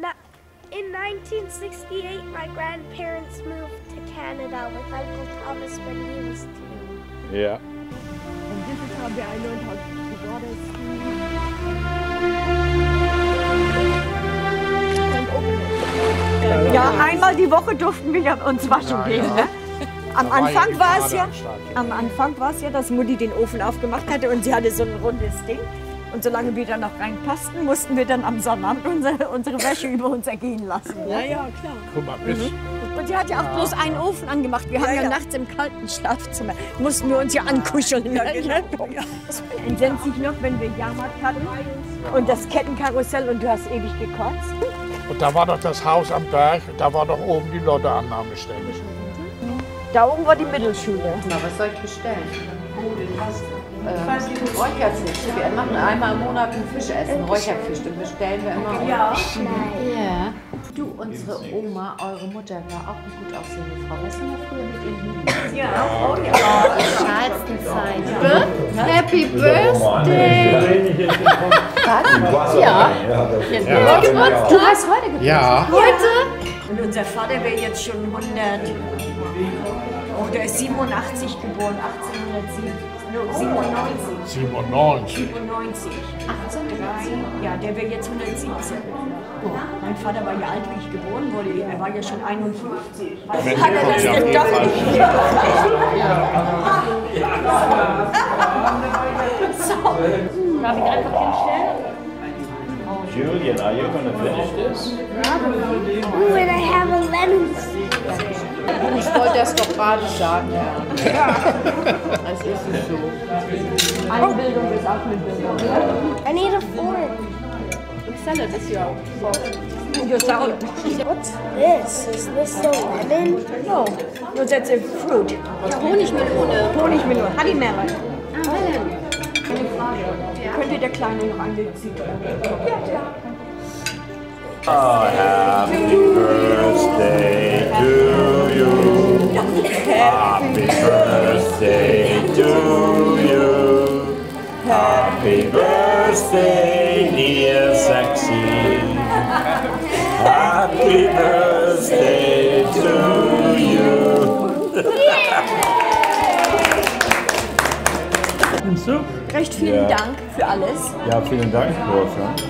Na- In 1968, my grandparents moved to Canada with Uncle Thomas when he was two. Yeah. And this is how I learned how to water ski. And open it. Ja, einmal die Woche durften wir ja uns waschen gehen. Ne? Am Anfang war es ja, am Anfang war es ja, dass Mutti den Ofen aufgemacht hatte und sie hatte so ein rundes Ding. Und solange wir da noch reinpassten, mussten wir dann am Sonnabend unsere, unsere Wäsche über uns ergehen lassen. Ja, ja, klar. Guck mal, bis. Und sie hat ja auch bloß einen Ofen angemacht. Wir haben ja, nachts im kalten Schlafzimmer, mussten wir uns ja ankuscheln. Ja, genau. Entsinnst dich noch, wenn wir Jahrmarkt hatten und das Kettenkarussell und du hast ewig gekotzt? Und da war doch das Haus am Berg, da war doch oben die Lotteannahmestelle. Da oben war die Mittelschule. Na, was soll ich bestellen? Äh, Räucherfisch. Wir machen einmal im Monat einen Fisch essen, Räucherfisch. Den bestellen wir immer. Ja. ja. Du, unsere Oma, eure Mutter, war auch eine gut aussehende Frau. Weißt du noch früher mit den Hühnern? Ja, oh ja. Schmalsten Zeiten. Happy Birthday! Was? Ja. ja. Du hast heute Geburtstag. Ja. Heute? Und unser Vater wäre jetzt schon 100. Oh, der ist 87 geboren, 1897. No, 97. 97. 97. 1813? Ja, der wäre jetzt 117. Oh, mein Vater war ja alt, wie ich geboren wurde. Er war ja schon 51. Wenn Hat er das die denn doch nicht Darf ich einfach? Julian, are you going to finish this? Ooh, and I have a lemon. Ich wollte das doch gerade sagen, ja. Es ist so. Einbildung ist auch mit Bildung. I need a fork. Salad ist ja What's this? Is this the lemon? No, no, that's a fruit. Honigmelone. Honigmelone, Honeymelon. Ah, Melon. Könnte der Kleine noch eine Zitrone? Oh, happy birthday to you. Happy birthday to you. Happy birthday, dear sexy. Happy birthday to you. Recht vielen Ja. Dank für alles. Ja, vielen Dank, Wolfgang.